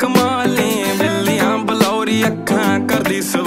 ਕਮਾਲੀ ਬਿੱਲੀਆਂ ਬਲੌਰੀ ਅੱਖਾਂ ਕਰਦੀ ਸਵ